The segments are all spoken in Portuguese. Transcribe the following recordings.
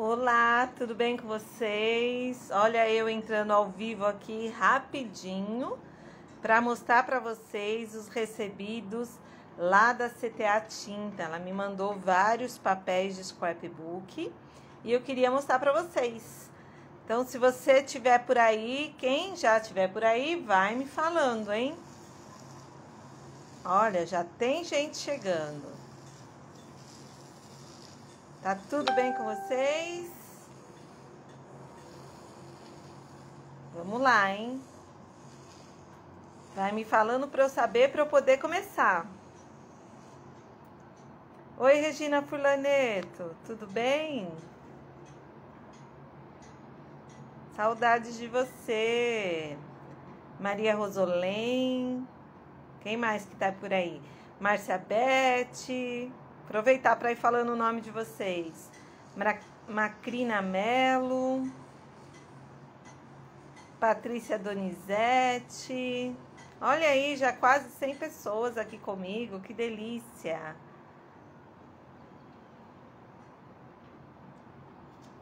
Olá, tudo bem com vocês? Olha eu entrando ao vivo aqui rapidinho para mostrar para vocês os recebidos lá da CTA Tinta. Ela me mandou vários papéis de scrapbook e eu queria mostrar para vocês. Então, se você tiver por aí, quem já tiver por aí, vai me falando, hein? Olha, já tem gente chegando. Tá tudo bem com vocês? Vamos lá, hein? Vai me falando para eu saber para eu poder começar. Oi, Regina Fulaneto, tudo bem? Saudades de você. Maria Rosolém. Quem mais que tá por aí? Márcia Bete. Aproveitar para ir falando o nome de vocês. Macrina Melo. Patrícia Donizete. Olha aí, já quase 100 pessoas aqui comigo. Que delícia.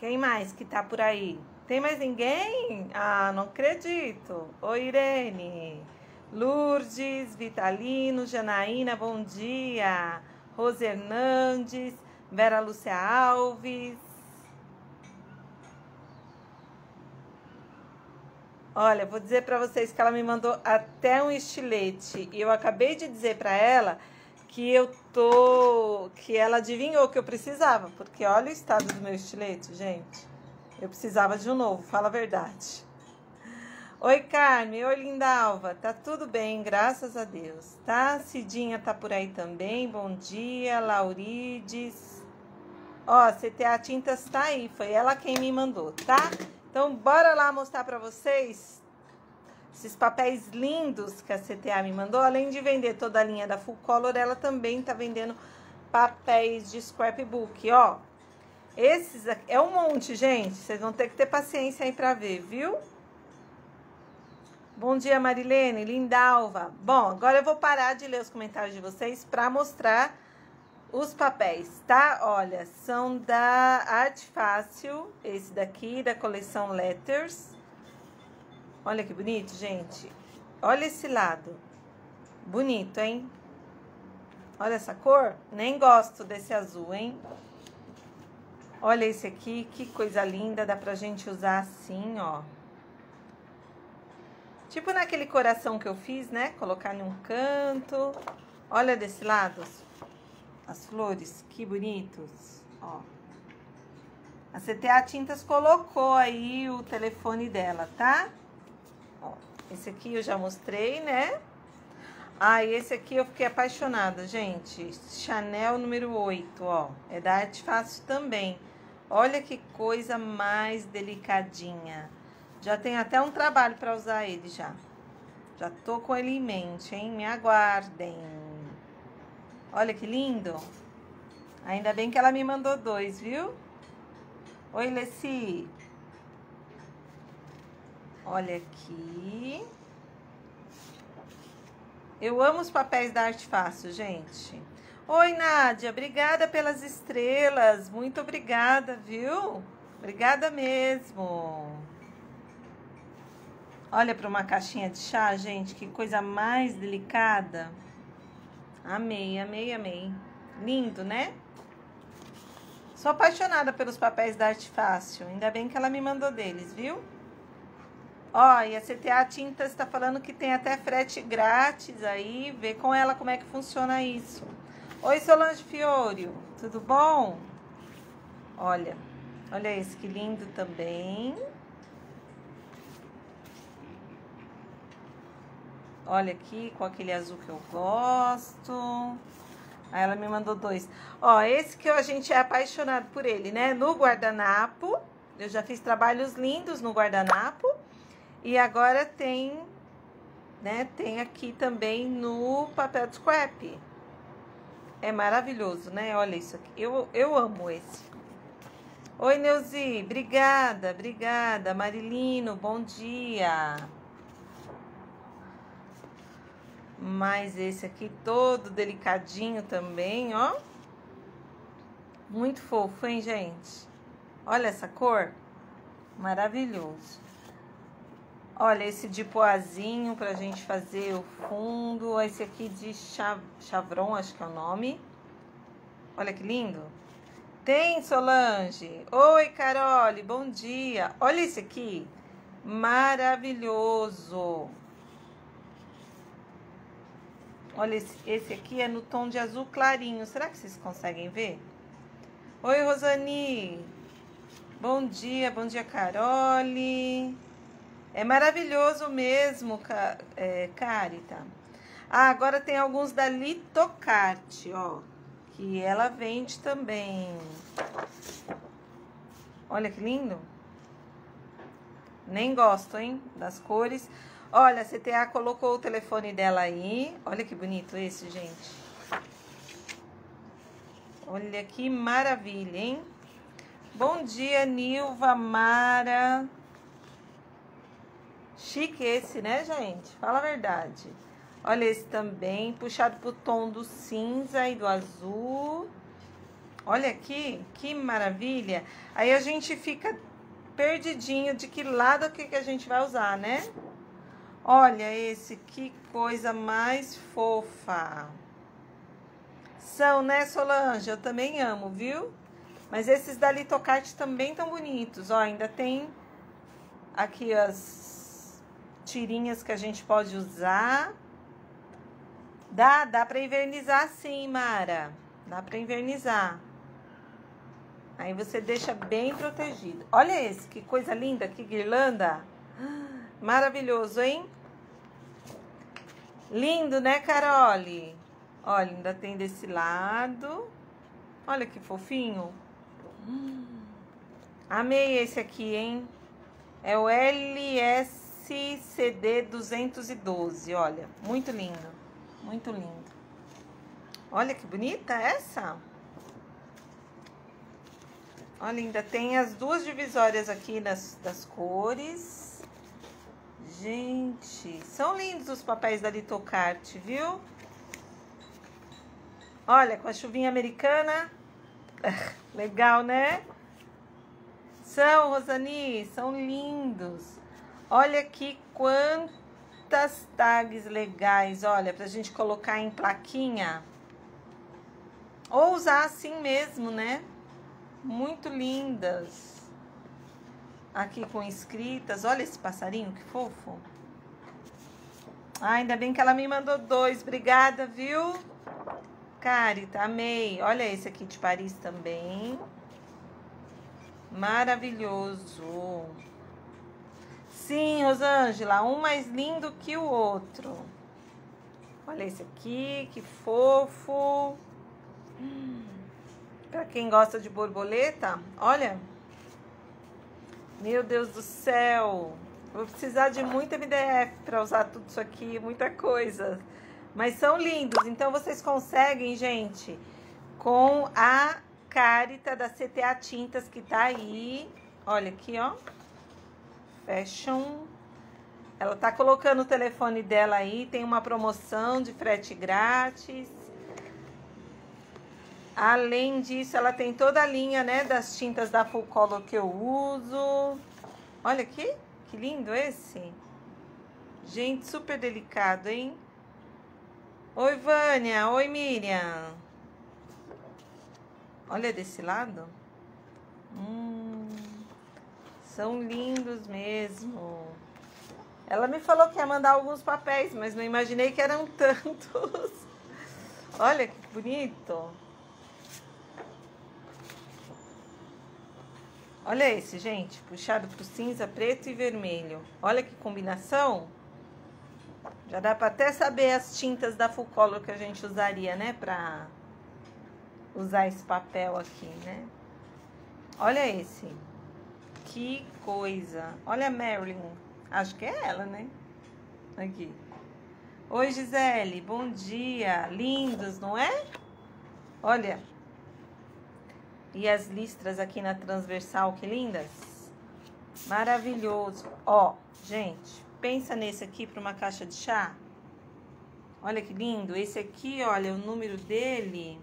Quem mais que tá por aí? Tem mais ninguém? Ah, não acredito. Oi, Irene. Lourdes, Vitalino, Janaína, bom dia. Rose Hernandes, Vera Lúcia Alves. Olha, vou dizer para vocês que ela me mandou até um estilete e eu acabei de dizer para ela que eu tô, que ela adivinhou que eu precisava, porque olha o estado do meu estilete, gente. Eu precisava de um novo, fala a verdade. Oi, Carmen. Oi, Lindalva. Tá tudo bem, graças a Deus. Tá? Cidinha tá por aí também. Bom dia. Laurides. Ó, CTA Tintas tá aí. Foi ela quem me mandou, tá? Então, bora lá mostrar pra vocês esses papéis lindos que a CTA me mandou. Além de vender toda a linha da Full Color, ela também tá vendendo papéis de scrapbook, ó. Esses aqui, é um monte, gente. Vocês vão ter que ter paciência aí pra ver, viu? Bom dia, Marilene, Lindalva. Bom, agora eu vou parar de ler os comentários de vocês para mostrar os papéis, tá? Olha, são da Arte Fácil, esse daqui, da coleção Letters. Olha que bonito, gente. Olha esse lado. Bonito, hein? Olha essa cor. Nem gosto desse azul, hein? Olha esse aqui, que coisa linda. Dá pra gente usar assim, ó. Tipo naquele coração que eu fiz, né? Colocar em um canto. Olha desse lado as, as flores, que bonitos. Ó. A CTA Tintas colocou aí o telefone dela, tá? Ó, esse aqui eu já mostrei, né? Ah, e esse aqui eu fiquei apaixonada, gente. Chanel número 8, ó. É da Arte Fácil também. Olha que coisa mais delicadinha. Já tem até um trabalho para usar ele já. Já tô com ele em mente, hein? Me aguardem. Olha que lindo. Ainda bem que ela me mandou dois, viu? Oi, Leci. Olha aqui. Eu amo os papéis da Arte Fácil, gente. Oi, Nádia. Obrigada pelas estrelas. Muito obrigada, viu? Obrigada mesmo. Olha para uma caixinha de chá, gente, que coisa mais delicada. Amei, amei, amei. Lindo, né? Sou apaixonada pelos papéis da Arte Fácil. Ainda bem que ela me mandou deles, viu? Ó, e a CTA Tintas está falando que tem até frete grátis aí. Vê com ela como é que funciona isso. Oi, Solange Fiorio. Tudo bom? Olha, olha esse que lindo também. Olha aqui, com aquele azul que eu gosto. Aí ela me mandou dois. Ó, esse que a gente é apaixonado por ele, né? No guardanapo. Eu já fiz trabalhos lindos no guardanapo. E agora tem, né? Tem aqui também no papel de scrap. É maravilhoso, né? Olha isso aqui. Eu, eu amo esse. Oi, Neuzi. Obrigada, obrigada. Marilino, bom dia. Mas esse aqui todo delicadinho também, ó. Muito fofo, hein, gente? Olha essa cor. Maravilhoso. Olha esse de poazinho pra gente fazer o fundo. Esse aqui de chavron, acho que é o nome. Olha que lindo. Tem, Solange. Oi, Carole, bom dia. Olha esse aqui. Maravilhoso. Olha, esse, esse aqui é no tom de azul clarinho. Será que vocês conseguem ver? Oi, Rosani. Bom dia, bom dia, Carole. É maravilhoso mesmo, é, Carita. Ah, agora tem alguns da Litocarte, ó. Que ela vende também. Olha que lindo. Nem gosto, hein, das cores. Olha, a CTA colocou o telefone dela aí. Olha que bonito esse, gente. Olha que maravilha, hein? Bom dia, Nilva, Mara. Chique esse, né, gente? Fala a verdade. Olha esse também, puxado pro tom do cinza e do azul. Olha aqui, que maravilha. Aí a gente fica perdidinho de que lado que, que a gente vai usar, né? Olha esse, que coisa mais fofa. São, né, Solange? Eu também amo, viu? Mas esses da Litocarte também tão bonitos. Ó, ainda tem aqui as tirinhas que a gente pode usar. Dá, dá pra invernizar sim, Mara. Dá pra invernizar. Aí você deixa bem protegido. Olha esse, que coisa linda, que guirlanda. Maravilhoso, hein? Lindo, né, Carole? Olha, ainda tem desse lado. Olha que fofinho. Hum. Amei esse aqui, hein? É o LSCD 212, olha. Muito lindo. Muito lindo. Olha que bonita essa. Olha, ainda tem as duas divisórias aqui das, das cores. Gente, são lindos os papéis da Litocarte, viu? Olha, com a chuvinha americana. Legal, né? São, Rosani, são lindos. Olha aqui quantas tags legais, olha, pra gente colocar em plaquinha. Ou usar assim mesmo, né? muito lindas. Aqui com escritas. Olha esse passarinho, que fofo. Ah, ainda bem que ela me mandou dois. Obrigada, viu? Carita, amei. Olha esse aqui de Paris também. Maravilhoso. Sim, Rosângela, um mais lindo que o outro. Olha esse aqui, que fofo. Hum. Para quem gosta de borboleta, olha. Meu Deus do céu. Vou precisar de muita MDF para usar tudo isso aqui, muita coisa. Mas são lindos. Então vocês conseguem, gente, com a Carita da CTA Tintas que tá aí. Olha aqui, ó. Fashion. Ela tá colocando o telefone dela aí, tem uma promoção de frete grátis. Além disso, ela tem toda a linha, né, das tintas da Full Color que eu uso. Olha aqui, que lindo esse. Gente, super delicado, hein? Oi, Vânia. Oi, Miriam. Olha desse lado. Hum, são lindos mesmo. Ela me falou que ia mandar alguns papéis, mas não imaginei que eram tantos. Olha que bonito. Olha esse, gente, puxado pro cinza, preto e vermelho. Olha que combinação. Já dá para até saber as tintas da Full Color que a gente usaria, né, pra usar esse papel aqui, né? Olha esse. Que coisa. Olha a Marilyn. Acho que é ela, né? Aqui. Oi, Gisele. Bom dia. Lindos, não é? Olha. E as listras aqui na transversal, que lindas. Maravilhoso. Ó, gente, pensa nesse aqui para uma caixa de chá. Olha que lindo. Esse aqui, olha, o número dele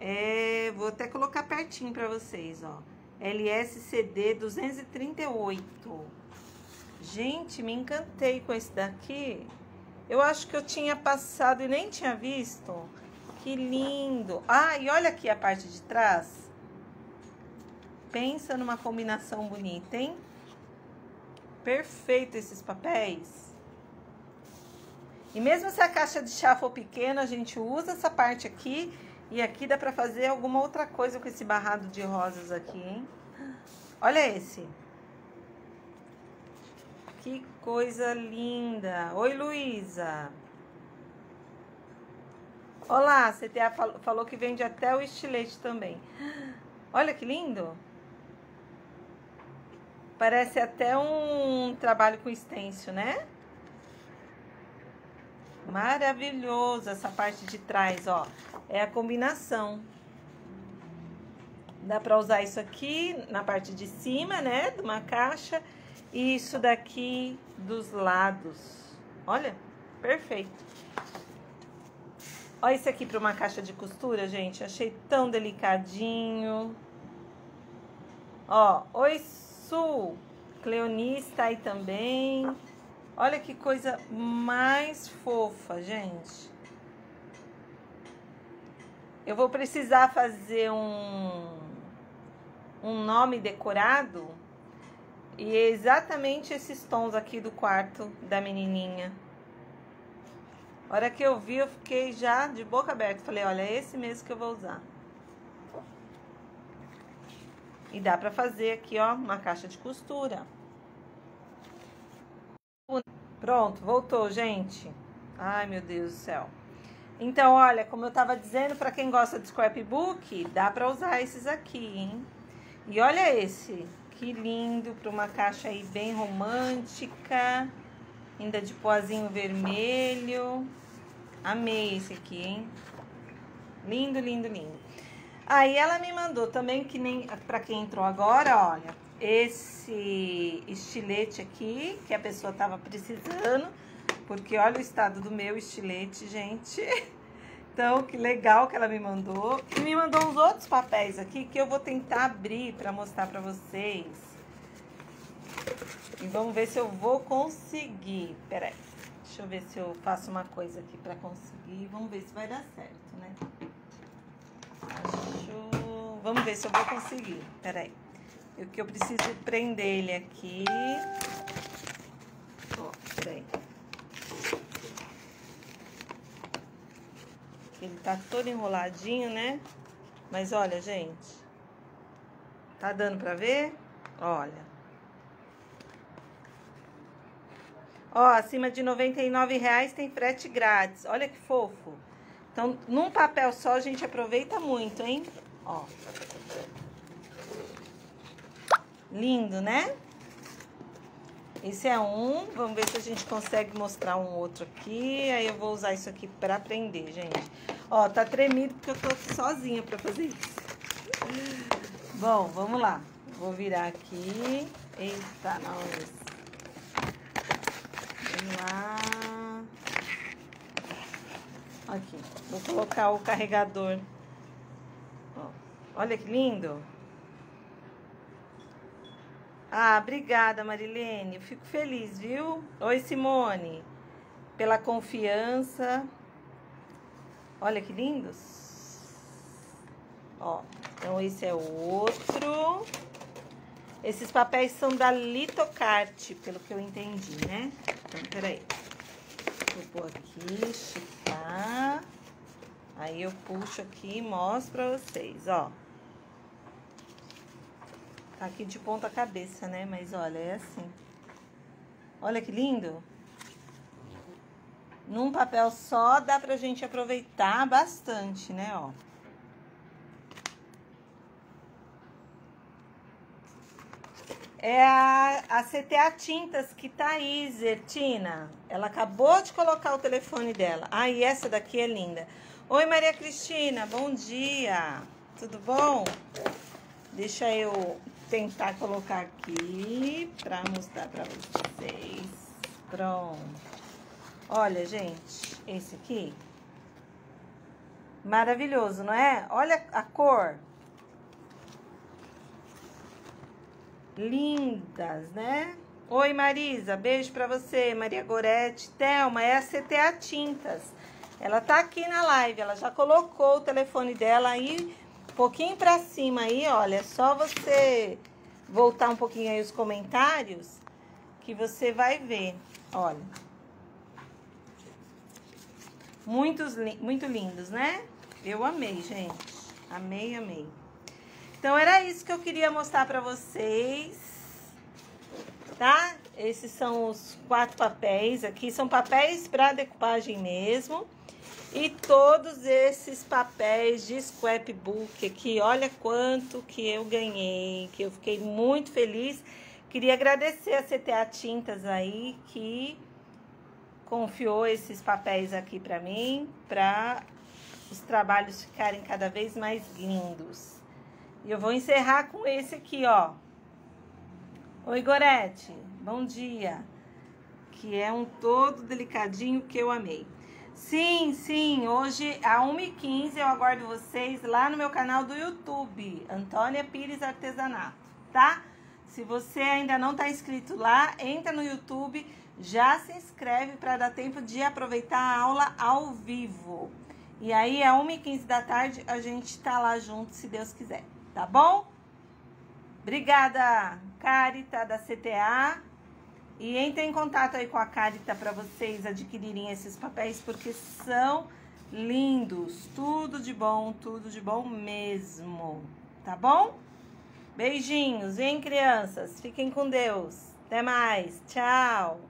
é... Vou até colocar pertinho para vocês, ó. LSCD 238. Gente, me encantei com esse daqui. Eu acho que eu tinha passado e nem tinha visto. Que lindo. Ah, e olha aqui a parte de trás. Pensa numa combinação bonita, hein? Perfeito esses papéis. E mesmo se a caixa de chá for pequena, a gente usa essa parte aqui. E aqui dá pra fazer alguma outra coisa com esse barrado de rosas aqui, hein? Olha esse. Que coisa linda. Oi, Luísa. Olá, a CTA falou que vende até o estilete também. Olha que lindo. Parece até um trabalho com extenso, né? Maravilhoso essa parte de trás, ó. É a combinação. Dá para usar isso aqui na parte de cima, né? De uma caixa e isso daqui dos lados. Olha, perfeito. Olha isso aqui para uma caixa de costura, gente. Achei tão delicadinho. Ó, oi Su, Cleonice aí também. Olha que coisa mais fofa, gente. Eu vou precisar fazer um, um nome decorado e é exatamente esses tons aqui do quarto da menininha. A hora que eu vi, eu fiquei já de boca aberta. Falei, olha, é esse mesmo que eu vou usar. E dá pra fazer aqui, ó, uma caixa de costura. Pronto, voltou, gente. Ai, meu Deus do céu. Então, olha, como eu tava dizendo, pra quem gosta de scrapbook, dá pra usar esses aqui, hein? E olha esse. Que lindo, para uma caixa aí bem romântica. Ainda de pozinho vermelho. Amei esse aqui, hein? Lindo, lindo, lindo. Aí ela me mandou também, que nem para quem entrou agora, olha, esse estilete aqui, que a pessoa tava precisando, porque olha o estado do meu estilete, gente. Então, que legal que ela me mandou. E me mandou uns outros papéis aqui que eu vou tentar abrir para mostrar para vocês. E vamos ver se eu vou conseguir. Peraí, deixa eu ver se eu faço uma coisa aqui para conseguir. Vamos ver se vai dar certo, né? Vamos ver se eu vou conseguir. Peraí. O que eu preciso prender ele aqui. Ó, peraí. Ele tá todo enroladinho, né? Mas olha, gente. Tá dando pra ver? Olha. Ó, acima de R$ reais tem frete grátis. Olha que fofo. Então, num papel só, a gente aproveita muito, hein? Ó. Lindo, né? Esse é um. Vamos ver se a gente consegue mostrar um outro aqui. Aí eu vou usar isso aqui pra prender, gente. Ó, tá tremido porque eu tô sozinha pra fazer isso. Bom, vamos lá. Vou virar aqui. Eita, nós. Vamos lá. Aqui. Vou colocar o carregador. Olha que lindo. Ah, obrigada, Marilene. Eu fico feliz, viu? Oi, Simone. Pela confiança. Olha que lindos. Ó, então esse é o outro. Esses papéis são da Litocarte, pelo que eu entendi, né? Então, peraí. Vou pôr aqui, esticar. Aí eu puxo aqui e mostro pra vocês, ó. Tá aqui de ponta cabeça, né? Mas olha, é assim. Olha que lindo. Num papel só dá pra gente aproveitar bastante, né? Ó. É a, a CTA Tintas que tá aí, Zertina. Ela acabou de colocar o telefone dela. Ah, e essa daqui é linda. Oi, Maria Cristina, bom dia. Tudo bom? Deixa eu tentar colocar aqui para mostrar para vocês. Pronto. Olha, gente, esse aqui. Maravilhoso, não é? Olha a cor. Lindas, né? Oi, Marisa, beijo pra você. Maria Gorete, Thelma, é a CTA Tintas. Ela tá aqui na live, ela já colocou o telefone dela aí, um pouquinho pra cima aí, olha. É só você voltar um pouquinho aí os comentários que você vai ver, olha. Muitos, muito lindos, né? Eu amei, gente. Amei, amei. Então, era isso que eu queria mostrar pra vocês. Tá? Esses são os quatro papéis aqui. São papéis para decupagem mesmo. E todos esses papéis de scrapbook aqui, olha quanto que eu ganhei, que eu fiquei muito feliz. Queria agradecer a CTA Tintas aí que confiou esses papéis aqui para mim, para os trabalhos ficarem cada vez mais lindos. E eu vou encerrar com esse aqui, ó. Oi, Gorete, bom dia. Que é um todo delicadinho que eu amei. Sim, sim, hoje às 1h15 eu aguardo vocês lá no meu canal do YouTube, Antônia Pires Artesanato, tá? Se você ainda não está inscrito lá, entra no YouTube, já se inscreve para dar tempo de aproveitar a aula ao vivo. E aí, às 1h15 da tarde, a gente tá lá junto, se Deus quiser, tá bom? Obrigada, Carita da CTA. E entre em contato aí com a Carita para vocês adquirirem esses papéis, porque são lindos. Tudo de bom, tudo de bom mesmo. Tá bom? Beijinhos, hein, crianças? Fiquem com Deus. Até mais. Tchau.